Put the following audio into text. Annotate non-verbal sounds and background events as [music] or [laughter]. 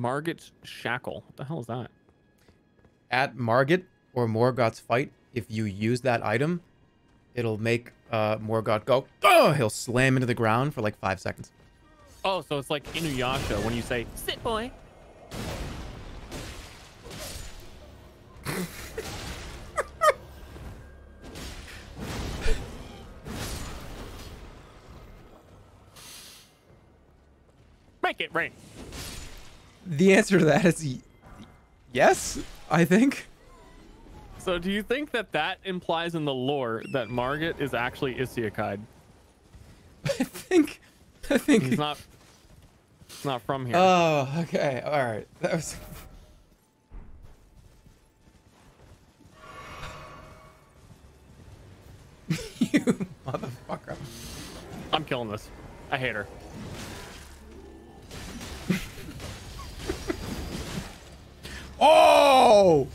Margit's shackle. What the hell is that? At Margit or Morgott's fight, if you use that item, it'll make uh, Morgott go, oh, he'll slam into the ground for like five seconds. Oh, so it's like Inuyasha when you say, sit boy. [laughs] Make it rain. The answer to that is yes, I think. So do you think that that implies in the lore that Margit is actually Isiakide? [laughs] I think. I think. He's not. He's not from here. Oh, okay. All right. That was. [laughs] you motherfucker. I'm killing this. I hate her. Oh!